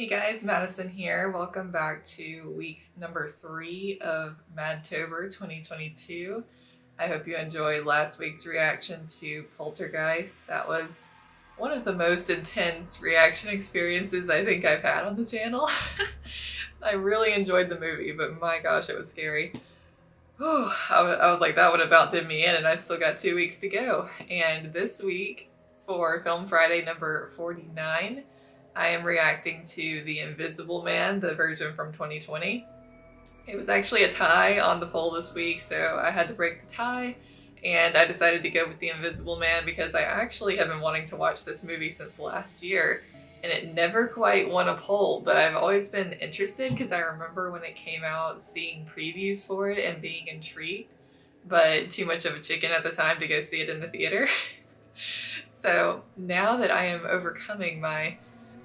Hey guys, Madison here. Welcome back to week number three of Madtober 2022. I hope you enjoyed last week's reaction to Poltergeist. That was one of the most intense reaction experiences I think I've had on the channel. I really enjoyed the movie, but my gosh, it was scary. Whew, I was like, that would about did me in, and I've still got two weeks to go. And this week, for Film Friday number 49, I am reacting to The Invisible Man, the version from 2020. It was actually a tie on the poll this week, so I had to break the tie, and I decided to go with The Invisible Man because I actually have been wanting to watch this movie since last year, and it never quite won a poll, but I've always been interested because I remember when it came out seeing previews for it and being intrigued, but too much of a chicken at the time to go see it in the theater. so now that I am overcoming my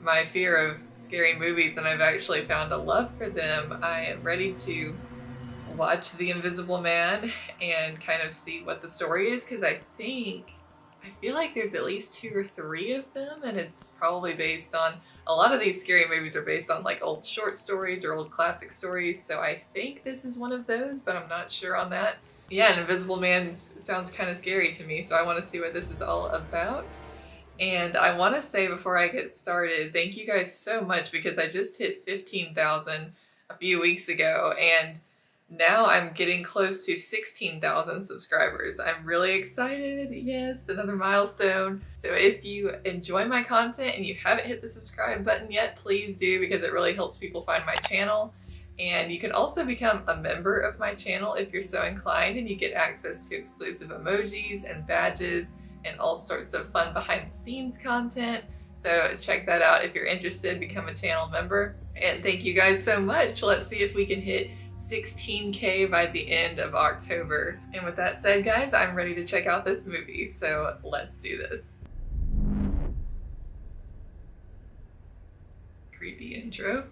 my fear of scary movies and I've actually found a love for them, I am ready to watch The Invisible Man and kind of see what the story is because I think, I feel like there's at least two or three of them and it's probably based on, a lot of these scary movies are based on like old short stories or old classic stories so I think this is one of those but I'm not sure on that. Yeah, an Invisible Man sounds kind of scary to me so I want to see what this is all about. And I want to say before I get started, thank you guys so much because I just hit 15,000 a few weeks ago and now I'm getting close to 16,000 subscribers. I'm really excited. Yes, another milestone. So if you enjoy my content and you haven't hit the subscribe button yet, please do because it really helps people find my channel. And you can also become a member of my channel if you're so inclined and you get access to exclusive emojis and badges and all sorts of fun behind the scenes content. So check that out if you're interested, become a channel member. And thank you guys so much. Let's see if we can hit 16k by the end of October. And with that said, guys, I'm ready to check out this movie. So let's do this. Creepy intro.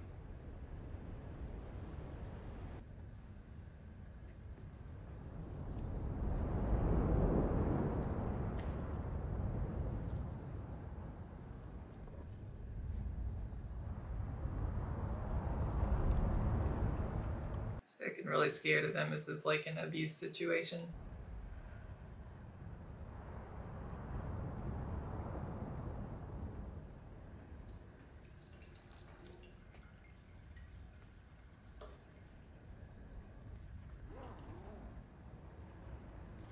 Acting really scared of them. Is this like an abuse situation?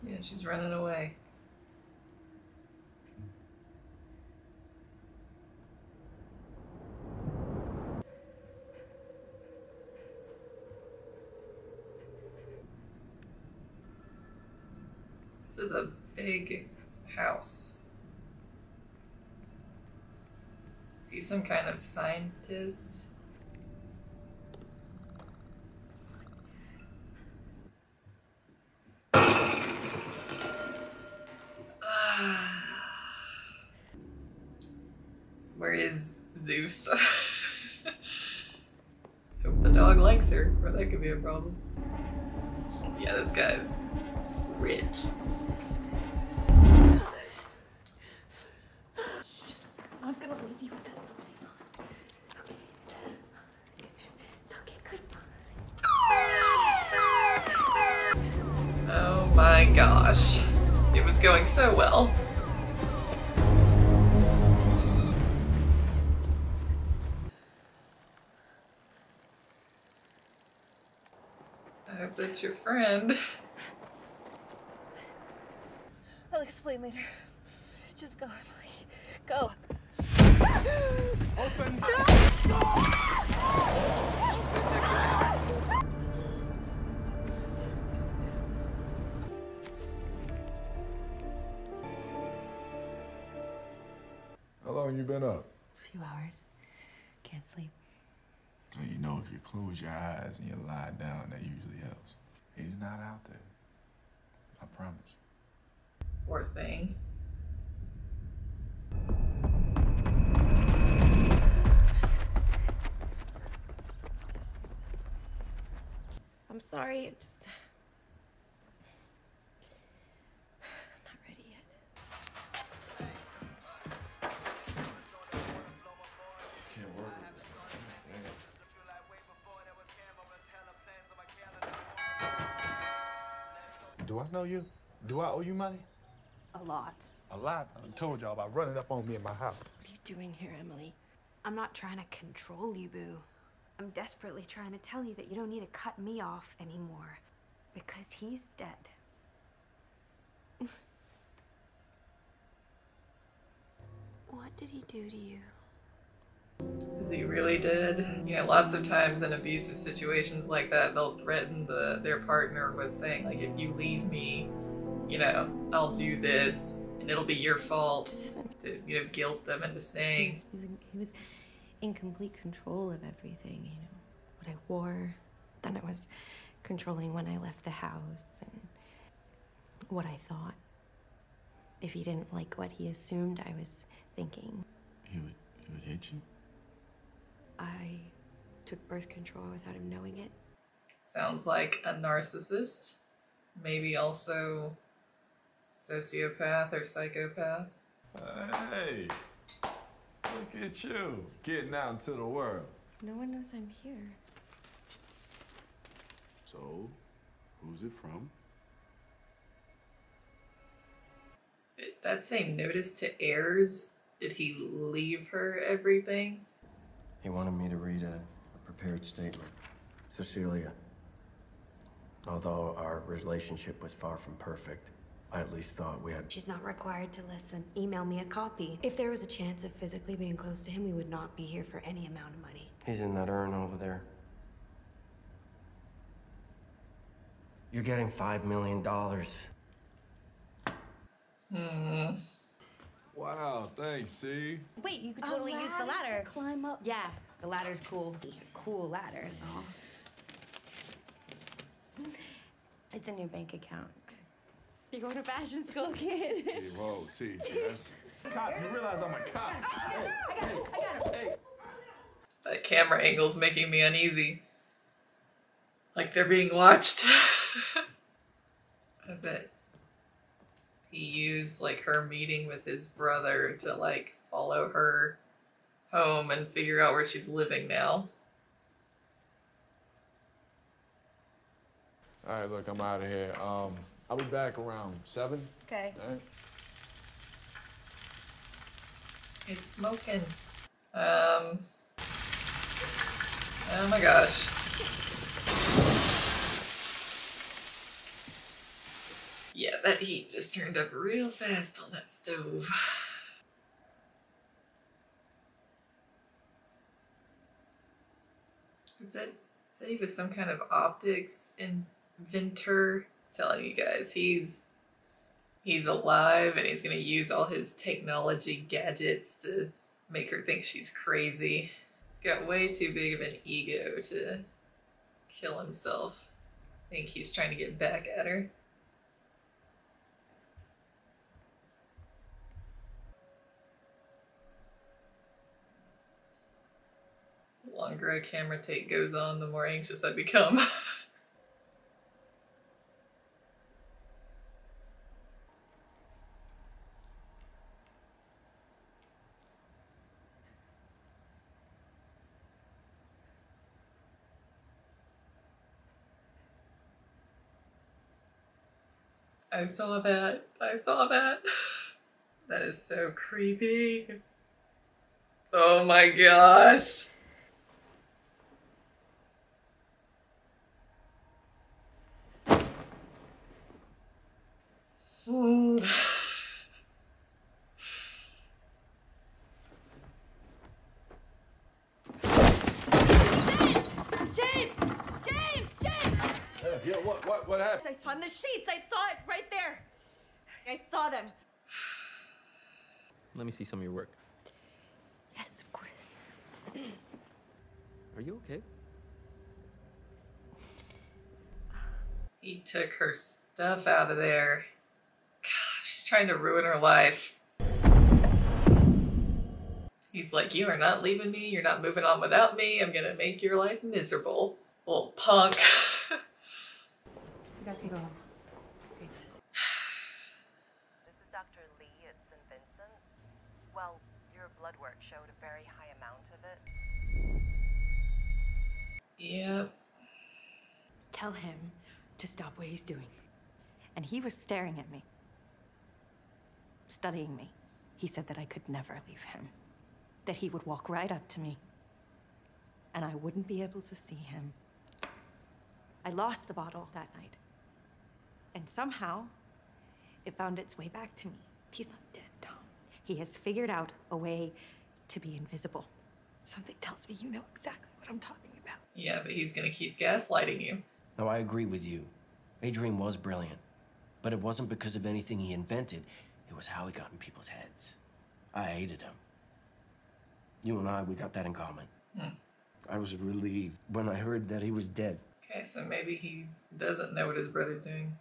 Yeah, she's running away. This is a big house. Is he some kind of scientist? Where is Zeus? Hope the dog likes her, or that could be a problem. Yeah, this guy's rich. I'm gonna leave you with that so well. I hope that's your friend. I'll explain later. I'm sorry. I'm just. I'm not ready yet. Can't work with this guy. Do I know you? Do I owe you money? A lot. A lot? I told y'all about running up on me in my house. What are you doing here, Emily? I'm not trying to control you, boo. I'm desperately trying to tell you that you don't need to cut me off anymore. Because he's dead. what did he do to you? Is he really dead? You know, lots of times in abusive situations like that, they'll threaten the their partner with saying, like, if you leave me, you know, I'll do this, and it'll be your fault. To you know, guilt them into He staying. was, he, was he was in complete control of everything, you know. What I wore, then I was controlling when I left the house and what I thought. If he didn't like what he assumed I was thinking, He would, he would hit you? I took birth control without him knowing it. Sounds like a narcissist, maybe also sociopath or psychopath. Hey, look at you getting out into the world. No one knows I'm here. So, who's it from? That same notice to heirs, did he leave her everything? He wanted me to read a, a prepared statement. Cecilia, although our relationship was far from perfect, I at least thought we had. She's not required to listen. Email me a copy. If there was a chance of physically being close to him, we would not be here for any amount of money. He's in that urn over there. You're getting five million dollars. Hmm. Wow, thanks, see? Wait, you could totally use the ladder. to climb up. Yeah, the ladder's cool. Cool ladder is all. It's a new bank account. You're going to fashion school, kid. Hey, whoa, see, see. Cop, you realize I'm a cop. Hey, hey, hey. That camera angle's making me uneasy. Like they're being watched. I bet he used like her meeting with his brother to like follow her home and figure out where she's living now. All right, look, I'm out of here. Um, I'll be back around seven. Okay. All right. It's smoking. Um. Oh my gosh. Yeah, that heat just turned up real fast on that stove. Is that, is that he was some kind of optics inventor? Telling you guys, he's he's alive and he's gonna use all his technology gadgets to make her think she's crazy. He's got way too big of an ego to kill himself. I think he's trying to get back at her. The longer a camera take goes on, the more anxious I become. I saw that. I saw that. That is so creepy. Oh my gosh. Hmm. James! James! James! Yeah, what, what, what happened? I saw in the sheets. I saw it right there. I saw them. Let me see some of your work. Yes, of course. Are you okay? He took her stuff out of there. God, she's trying to ruin her life. He's like, You are not leaving me. You're not moving on without me. I'm going to make your life miserable. Little punk. You guys can go home. This is Dr. Lee at St. Vincent. Well, your blood work showed a very high amount of it. yep. Tell him to stop what he's doing. and he was staring at me, studying me. He said that I could never leave him, that he would walk right up to me, and I wouldn't be able to see him. I lost the bottle that night, and somehow it found its way back to me. He's not dead, Tom. He has figured out a way to be invisible. Something tells me you know exactly what I'm talking about. Yeah, but he's gonna keep gaslighting you. No, I agree with you. Adrian was brilliant. But it wasn't because of anything he invented, it was how he got in people's heads. I hated him. You and I, we got that in common. Hmm. I was relieved when I heard that he was dead. Okay, so maybe he doesn't know what his brother's doing.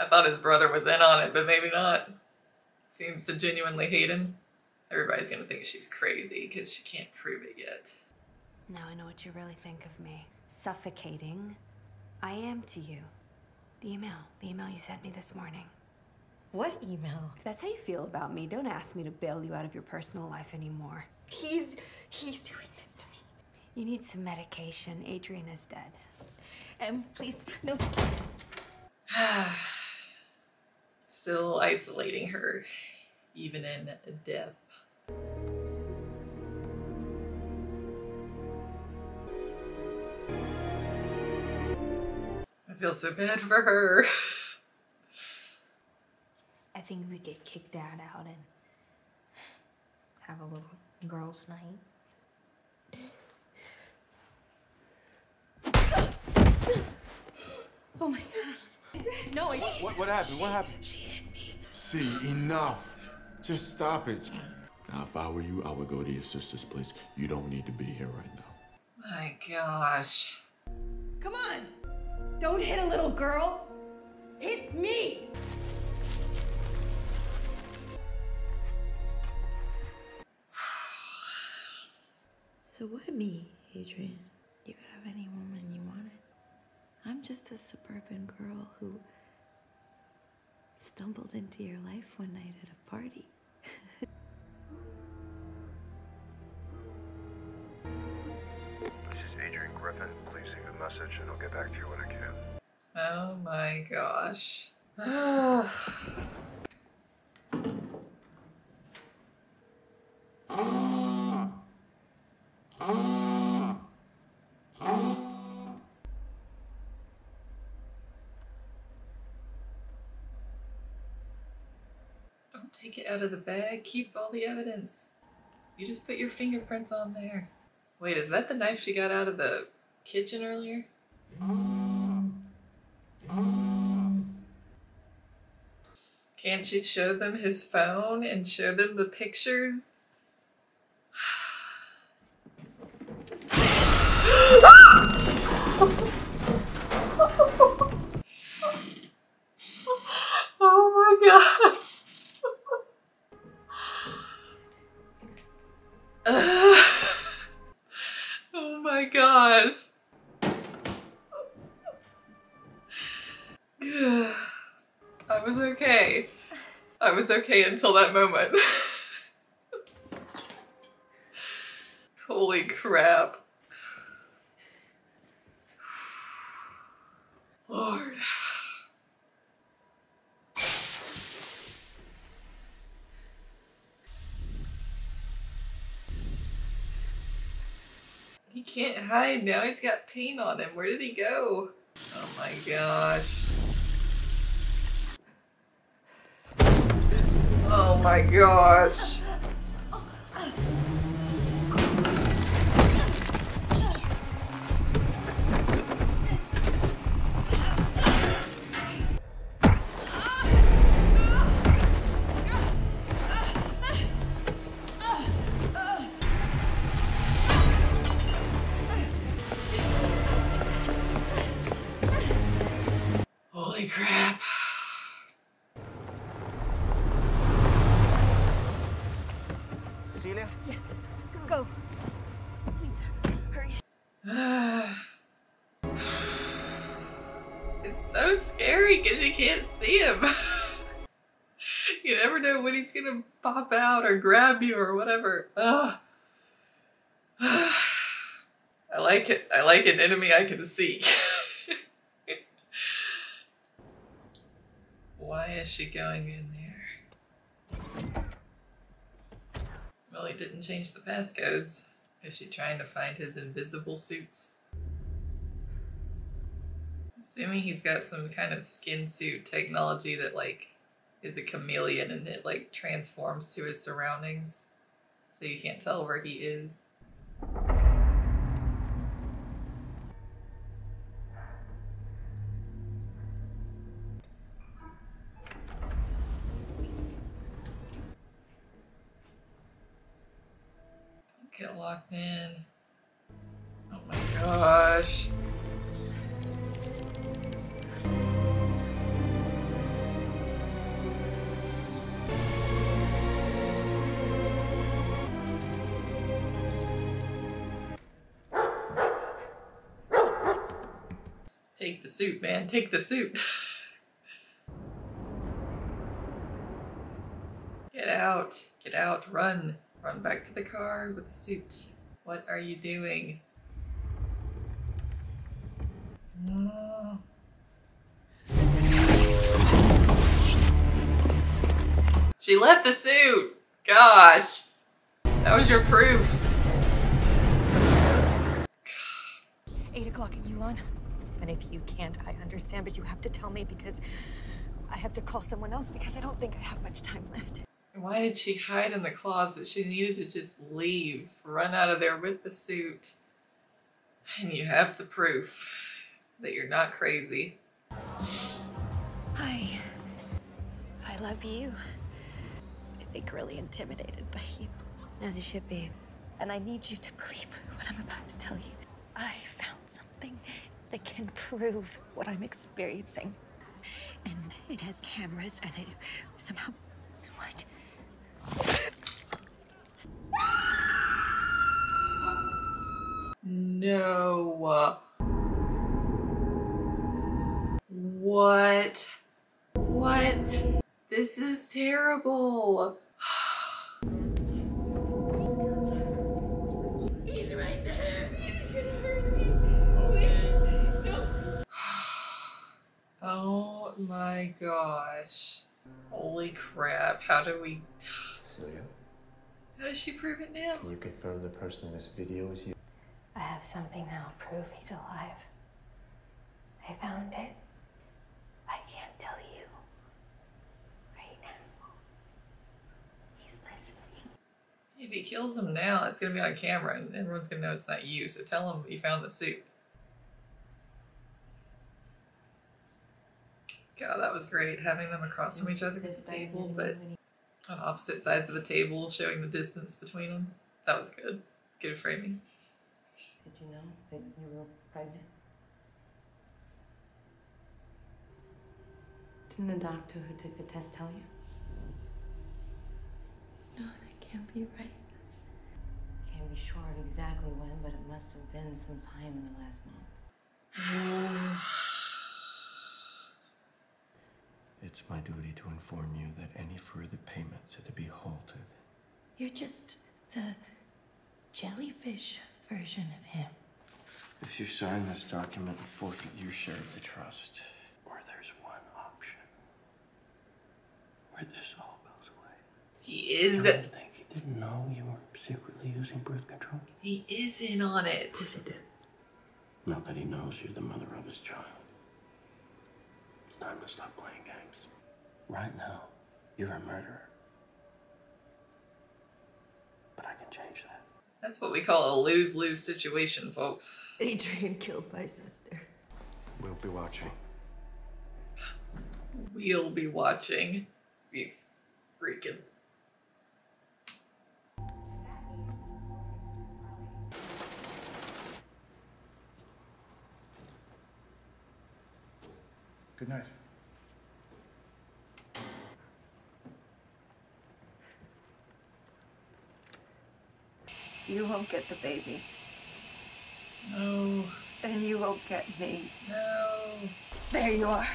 I thought his brother was in on it, but maybe not. Seems to genuinely hate him. Everybody's gonna think she's crazy because she can't prove it yet. Now I know what you really think of me. Suffocating. I am to you. The email. The email you sent me this morning. What email? If that's how you feel about me, don't ask me to bail you out of your personal life anymore. He's he's doing this to me. You need some medication. Adrian is dead. Em, please, no. Still isolating her, even in death. I feel so bad for her. I think we could kick Dad out and have a little girls' night. Oh my god. No, I What, what happened? What happened? See, enough. Just stop it. Now, if I were you, I would go to your sister's place. You don't need to be here right now. My gosh. Come on! Don't hit a little girl! Hit me! So what me, Adrian? You could have any woman you wanted. I'm just a suburban girl who stumbled into your life one night at a party. This is Adrian Griffin. Please leave a message and I'll get back to you when I can. Oh my gosh. Don't take it out of the bag. Keep all the evidence. You just put your fingerprints on there. Wait, is that the knife she got out of the kitchen earlier? Can't you show them his phone and show them the pictures? oh my gosh. oh my gosh. I was okay. I was okay until that moment. Holy crap. Lord. He can't hide now. He's got paint on him. Where did he go? Oh my gosh. Oh my gosh. Gonna pop out or grab you or whatever. Ugh. I like it. I like an enemy I can see. Why is she going in there? Well, he didn't change the passcodes. Is she trying to find his invisible suits? Assuming he's got some kind of skin suit technology that like is a chameleon and it like transforms to his surroundings so you can't tell where he is. Suit, man. Take the suit. Get out. Get out. Run. Run back to the car with the suit. What are you doing? She left the suit! Gosh! That was your proof. Eight o'clock at Yulon. And if you can't, I understand, but you have to tell me because I have to call someone else because I don't think I have much time left. Why did she hide in the closet? She needed to just leave, run out of there with the suit. And you have the proof that you're not crazy. Hi. I love you. I think really intimidated by you. As you should be. And I need you to believe what I'm about to tell you. I found something that can prove what I'm experiencing. And it has cameras and it somehow. What? No. What? What? This is terrible. My gosh. Holy crap. How do we. Celia, How does she prove it now? can you confirm the person in this video is you? I have something that'll prove he's alive. I found it. I can't tell you. Right now. He's listening. If he kills him now, it's gonna be on camera and everyone's gonna know it's not you. So tell him you found the suit. God, that was great having them across from each other at the table, but on opposite sides of the table, showing the distance between them. That was good. Good framing. Did you know that you were pregnant? Didn't the doctor who took the test tell you? No, that can't be right. Can't be sure of exactly when, but it must have been some time in the last month. It's my duty to inform you that any further payments are to be halted. You're just the jellyfish version of him. If you sign this document and forfeit your share of the trust, or there's one option where this all goes away. He is. You don't think he didn't know you were secretly using birth control? He is in on it. Of course he did. Not that he knows you're the mother of his child. It's time to stop playing games. Right now, you're a murderer. But I can change that. That's what we call a lose lose situation, folks. Adrian killed my sister. We'll be watching. We'll be watching these freaking. Good night. You won't get the baby. No. And you won't get me. No. There you are.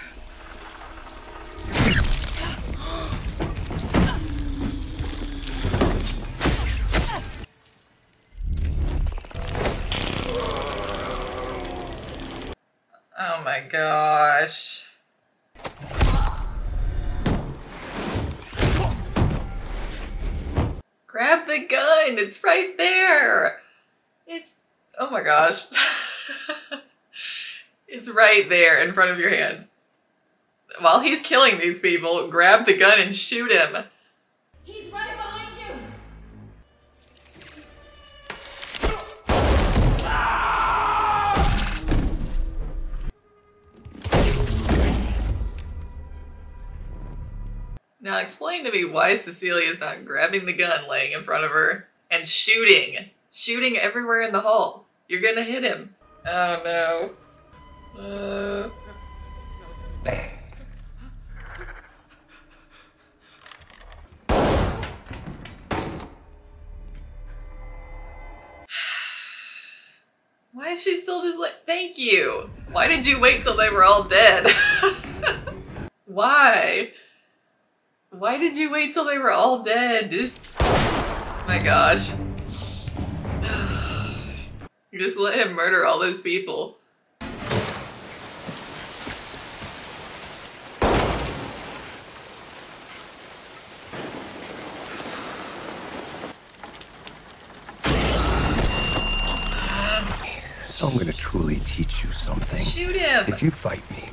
It's right there. It's oh my gosh. it's right there in front of your hand. While he's killing these people, grab the gun and shoot him. He's right behind you. Now explain to me why Cecilia is not grabbing the gun laying in front of her and shooting. Shooting everywhere in the hall. You're gonna hit him. Oh no. Uh... Why is she still just like, thank you? Why did you wait till they were all dead? Why? Why did you wait till they were all dead? Just, my gosh. You just let him murder all those people. So I'm gonna truly teach you something. Shoot him! If you fight me,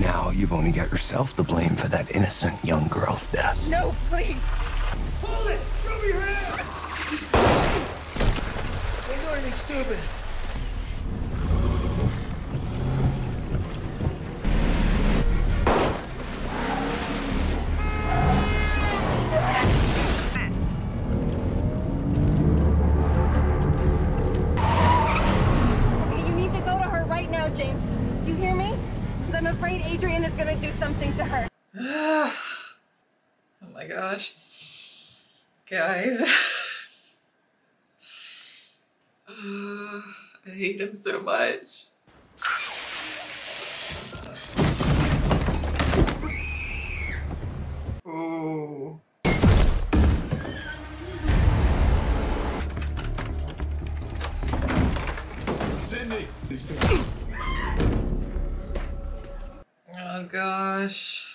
now you've only got yourself to blame for that innocent young girl's death. No, please. Hold it! Me your! Don't do anything stupid. Okay, you need to go to her right now, James. Do you hear me? 'Cause I'm afraid Adrian is gonna do something to her. oh my gosh. Guys. I hate him so much. Sydney! Oh gosh.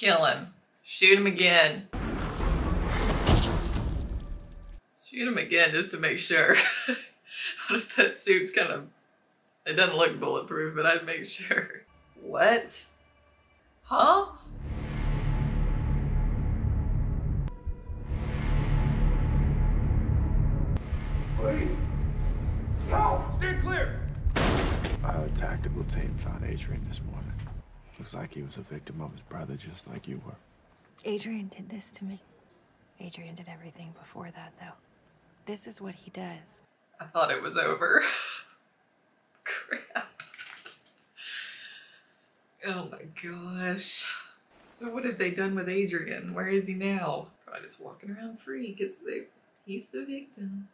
Kill him. Shoot him again. Shoot him again just to make sure. what if that suit's kind of. It doesn't look bulletproof, but I'd make sure. What? Huh? Wait. No! Stand clear! Our tactical team found Adrian this morning. Looks like he was a victim of his brother, just like you were. Adrian did this to me. Adrian did everything before that, though. This is what he does. I thought it was over. Crap. Oh my gosh. So what have they done with Adrian? Where is he now? Probably just walking around free because they he's the victim.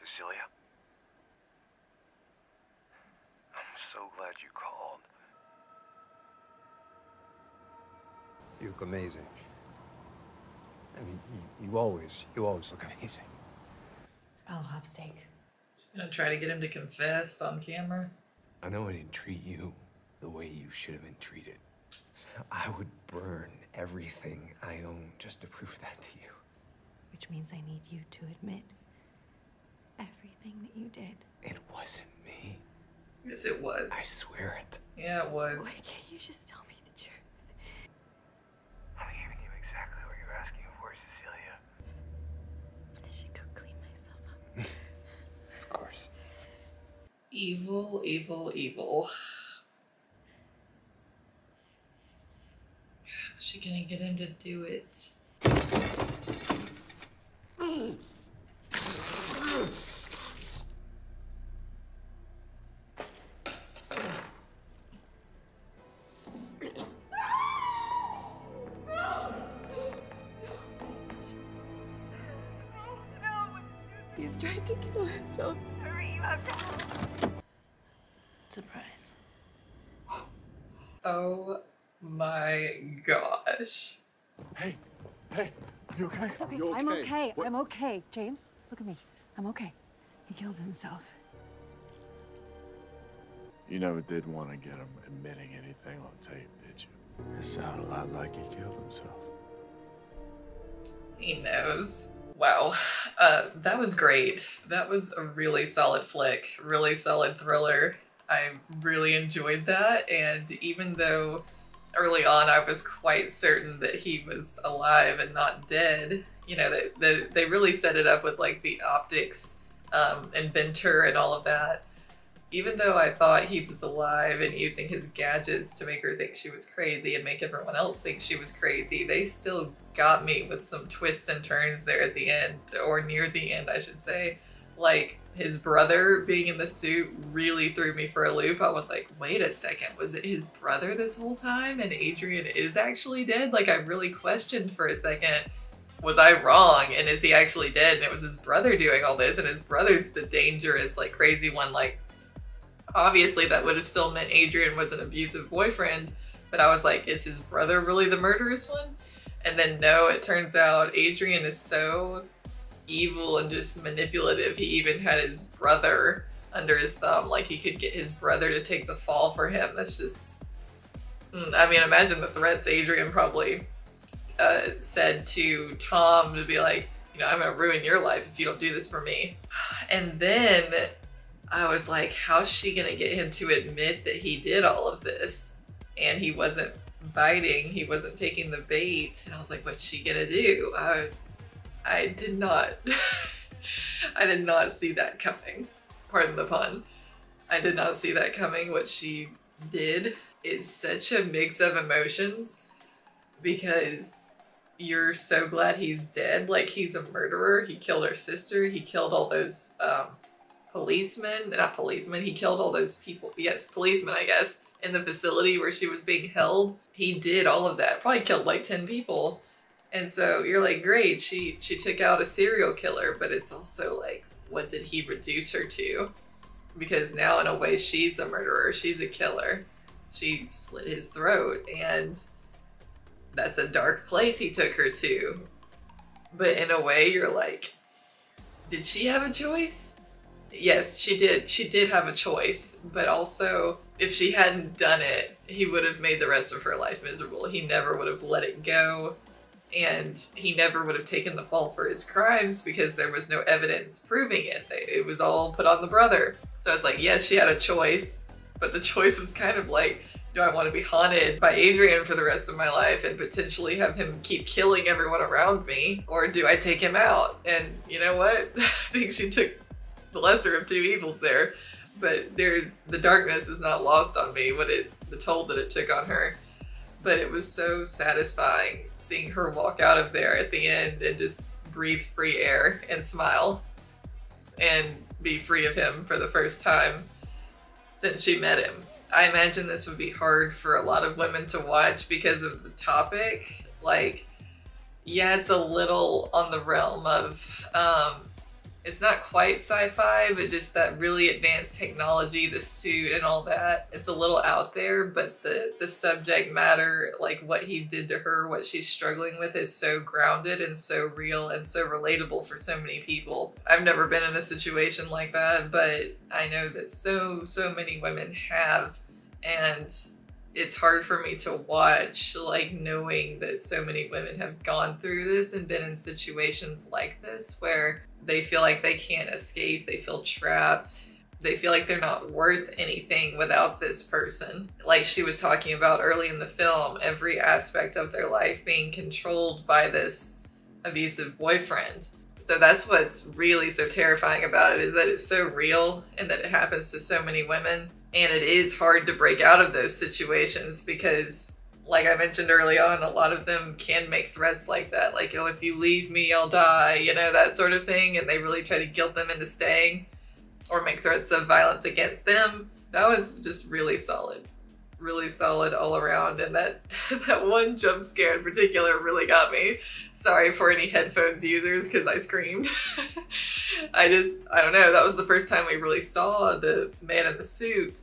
Cecilia? I'm so glad you You look amazing. I mean, you, you always, you always look amazing. I'll have steak. She's gonna try to get him to confess on camera. I know I didn't treat you the way you should have been treated. I would burn everything I own just to prove that to you. Which means I need you to admit everything that you did. It wasn't me. Yes, it was. I swear it. Yeah, it was. Why can't you just tell me the truth? I'm giving you exactly what you're asking for, Cecilia. I should go clean myself up. Of course. Evil, evil, evil. How's she gonna get him to do it? He's okay? It's okay. I'm okay? okay. What- I'm okay. James, look at me. I'm okay. He killed himself. You never did want to get him admitting anything on tape, did you? It sounded a lot like he killed himself. He knows. Wow. Uh, that was great. That was a really solid flick, really solid thriller. I really enjoyed that. And even though early on I was quite certain that he was alive and not dead, you know, they, they, really set it up with like the optics um, and and all of that. Even though I thought he was alive and using his gadgets to make her think she was crazy and make everyone else think she was crazy, they still got me with some twists and turns there at the end, or near the end, I should say. Like his brother being in the suit really threw me for a loop. I was like, wait a second, was it his brother this whole time and Adrian is actually dead? Like, I really questioned for a second was I wrong? And is he actually dead? And it was his brother doing all this, and his brother's the dangerous, like crazy one. Like, obviously, that would have still meant Adrian was an abusive boyfriend. But I was like, is his brother really the murderous one? And then no, it turns out Adrian is so evil and just manipulative. He even had his brother under his thumb, like he could get his brother to take the fall for him. That's just. Mm, I mean, imagine the threats Adrian probably uh, said to Tom to be like, you know, I'm gonna ruin your life if you don't do this for me. And then I was like, how's she gonna get him to admit that he did all of this and he wasn't biting, he wasn't taking the bait? And I was like, what's she gonna do? I, I did not, I did not see that coming. Pardon the pun. I did not see that coming. What she did is such a mix of emotions because you're so glad he's dead. Like he's a murderer. He killed her sister. He killed all those um, policemen. Not policemen. He killed all those people. Yes, policemen, I guess, in the facility where she was being held. He did all of that. Probably killed like ten people. And so you're like, great. She she took out a serial killer, but it's also like, what did he reduce her to? Because now, in a way, she's a murderer. She's a killer. She slit his throat, and that's a dark place he took her to. But in a way, you're like, did she have a choice? Yes, she did. She did have a choice, but also, if she hadn't done it, he would have made the rest of her life miserable. He never would have let it go, and he never would have taken the fall for his crimes because there was no evidence proving it. It was all put on the brother. So it's like, yes, she had a choice, but the choice was kind of like, do I want to be haunted by Adrian for the rest of my life and potentially have him keep killing everyone around me? Or do I take him out? And you know what? I think she took the lesser of two evils there. But there's the darkness is not lost on me, what it the toll that it took on her. But it was so satisfying seeing her walk out of there at the end and just breathe free air and smile and be free of him for the first time since she met him. I imagine this would be hard for a lot of women to watch because of the topic. Like, yeah, it's a little on the realm of, um, it's not quite sci fi, but just that really advanced technology, the suit, and all that. It's a little out there, but the, the subject matter, like what he did to her, what she's struggling with, is so grounded and so real and so relatable for so many people. I've never been in a situation like that, but I know that so, so many women have. And it's hard for me to watch, like knowing that so many women have gone through this and been in situations like this where they feel like they can't escape, they feel trapped, they feel like they're not worth anything without this person. Like she was talking about early in the film, every aspect of their life being controlled by this abusive boyfriend. So that's what's really so terrifying about it is that it's so real and that it happens to so many women. And it is hard to break out of those situations because, like I mentioned early on, a lot of them can make threats like that. Like, oh, if you leave me, I'll die, you know, that sort of thing. And they really try to guilt them into staying or make threats of violence against them. That was just really solid. Really solid all around. And that, that one jump scare in particular really got me. Sorry for any headphones users because I screamed. I just, I don't know. That was the first time we really saw the man in the suit.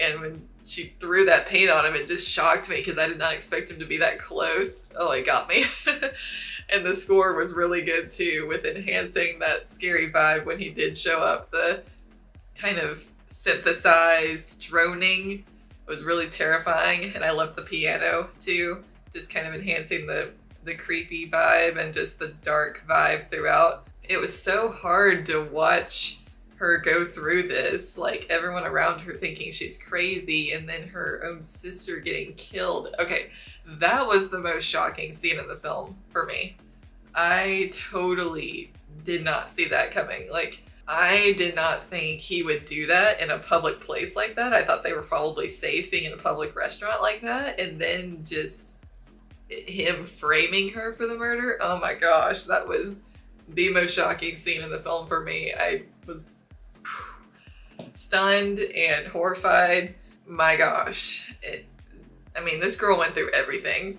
And when she threw that paint on him, it just shocked me because I did not expect him to be that close. Oh, it got me. and the score was really good too, with enhancing that scary vibe when he did show up. The kind of synthesized droning was really terrifying, and I loved the piano too, just kind of enhancing the the creepy vibe and just the dark vibe throughout. It was so hard to watch her go through this, like everyone around her thinking she's crazy, and then her own sister getting killed. Okay, that was the most shocking scene in the film for me. I totally did not see that coming. Like, I did not think he would do that in a public place like that. I thought they were probably safe being in a public restaurant like that. And then just him framing her for the murder. Oh my gosh, that was the most shocking scene in the film for me. I was stunned and horrified. My gosh. It, I mean, this girl went through everything.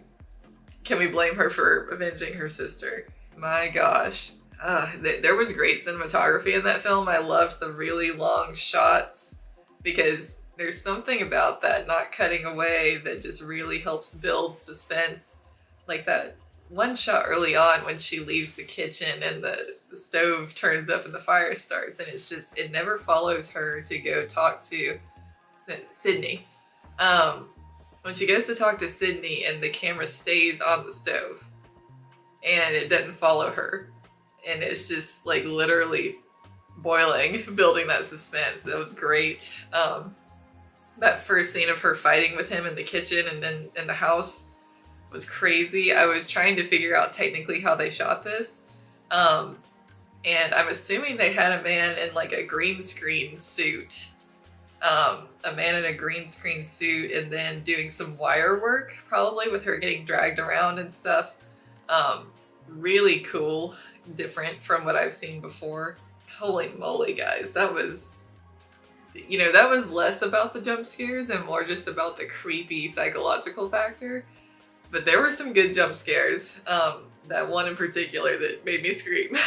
Can we blame her for avenging her sister? My gosh. Uh, th there was great cinematography in that film. I loved the really long shots because there's something about that not cutting away that just really helps build suspense. Like that one shot early on when she leaves the kitchen and the, the stove turns up and the fire starts, and it's just, it never follows her to go talk to sydney Um, when she goes to talk to sydney and the camera stays on the stove and it doesn't follow her and it's just like literally boiling, building that suspense. That was great. Um, that first scene of her fighting with him in the kitchen and then in the house was crazy. I was trying to figure out technically how they shot this. Um, and I'm assuming they had a man in like a green screen suit. Um, a man in a green screen suit and then doing some wire work, probably with her getting dragged around and stuff. Um, really cool different from what I've seen before. Holy moly, guys, that was, you know, that was less about the jump scares and more just about the creepy psychological factor. But there were some good jump scares. Um, that one in particular that made me scream.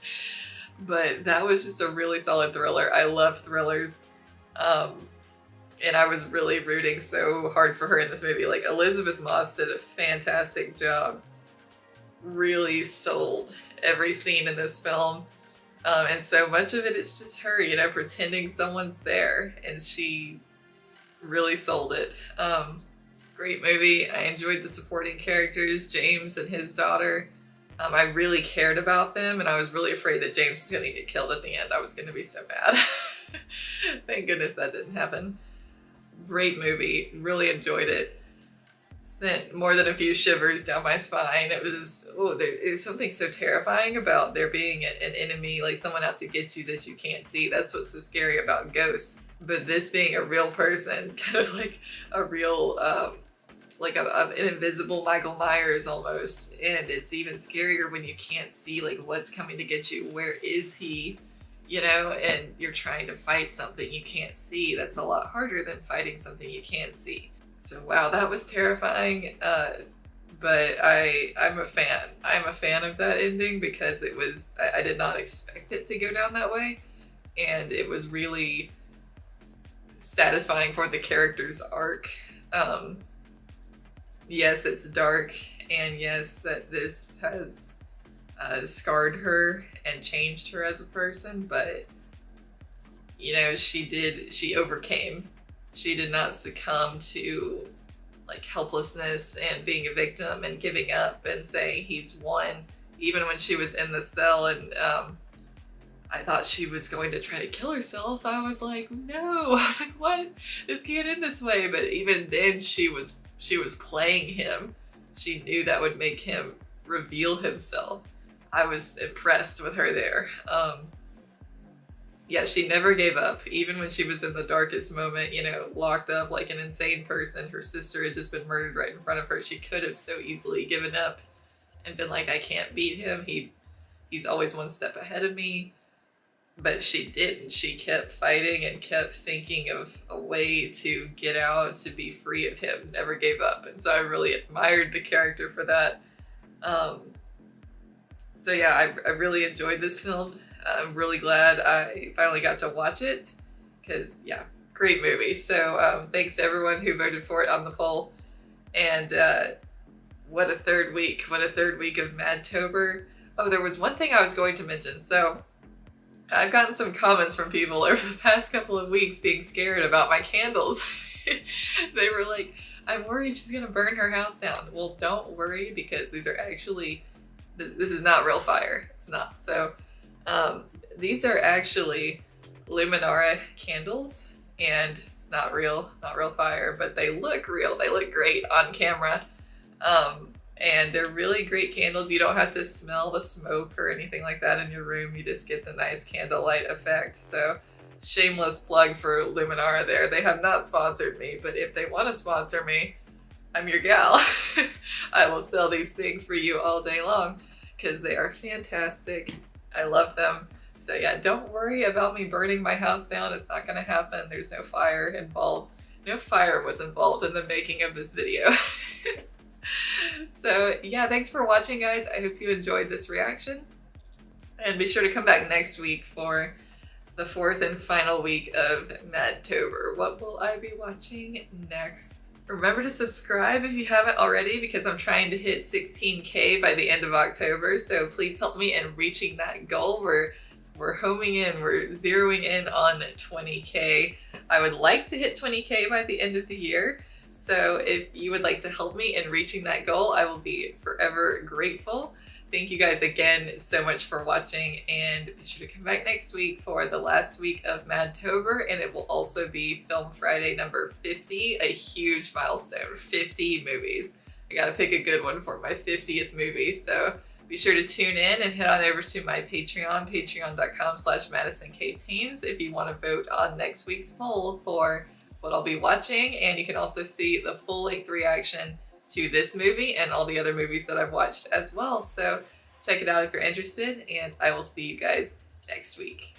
but that was just a really solid thriller. I love thrillers. Um, and I was really rooting so hard for her in this movie. Like Elisabeth Moss did a fantastic job. Really sold every scene in this film. Um, and so much of it is just her, you know, pretending someone's there, and she really sold it. Um, great movie. I enjoyed the supporting characters, James and his daughter. Um, I really cared about them, and I was really afraid that James was going to get killed at the end. I was going to be so mad. Thank goodness that didn't happen. Great movie. Really enjoyed it sent more than a few shivers down my spine. It was oh, there's something so terrifying about there being an, an, enemy, like someone out to get you that you can't see. That's what's so scary about ghosts. But this being a real person, kind of like a real, um, like a, a, an invisible Michael Myers almost. And it's even scarier when you can't see like what's coming to get you. Where is he? You know, and you're trying to fight something you can't see. That's a lot harder than fighting something you can't see. So wow, that was terrifying. Uh, but I I'm a fan. I'm a fan of that ending because it was I, I did not expect it to go down that way, and it was really satisfying for the character's arc. Um, yes, it's dark, and yes, that this has uh, scarred her and changed her as a person, but you know, she did, she overcame she did not succumb to like helplessness and being a victim and giving up and saying he's won even when she was in the cell and um, I thought she was going to try to kill herself. I was like, no. I was like, what? This can't end this way. But even then she was she was playing him. She knew that would make him reveal himself. I was impressed with her there. Um, yeah, she never gave up, even when she was in the darkest moment, you know, locked up like an insane person. Her sister had just been murdered right in front of her. She could have so easily given up and been like, I can't beat him. He he's always one step ahead of me. But she didn't. She kept fighting and kept thinking of a way to get out, to be free of him, never gave up. And so I really admired the character for that. Um, so yeah, I, I really enjoyed this film. I'm really glad I finally got to watch it because, yeah, great movie. So um, thanks to everyone who voted for it on the poll. And uh, what a third week. What a third week of Madtober. Oh, there was one thing I was going to mention. So, I've gotten some comments from people over the past couple of weeks being scared about my candles. they were like, I'm worried she's gonna burn her house down. Well, don't worry because these are actually, th- this is not real fire. It's not. So, um, these are actually Luminara candles and it's not real, not real fire, but they look real. They look great on camera. Um, and they're really great candles. You don't have to smell the smoke or anything like that in your room. You just get the nice candlelight effect. So shameless plug for Luminara there. They have not sponsored me, but if they want to sponsor me, I'm your gal. I will sell these things for you all day long because they are fantastic. I love them. So yeah, don't worry about me burning my house down. It's not gonna happen. There's no fire involved. No fire was involved in the making of this video. so yeah, thanks for watching guys. I hope you enjoyed this reaction. And be sure to come back next week for the fourth and final week of Madtober. What will I be watching next? Remember to subscribe if you haven't already because I'm trying to hit 16k by the end of October. So please help me in reaching that goal. We're we're homing in, we're zeroing in on 20k. I would like to hit 20k by the end of the year. So if you would like to help me in reaching that goal, I will be forever grateful. Thank you guys again so much for watching and be sure to come back next week for the last week of Madtober and it will also be Film Friday number 50, a huge milestone, 50 movies. I gotta pick a good one for my 50th movie, so be sure to tune in and head on over to my Patreon, patreon.com slash Madison K Thames if you want to vote on next week's poll for what I'll be watching and you can also see the full length reaction to this movie and all the other movies that I've watched as well. So check it out if you're interested, and I will see you guys next week.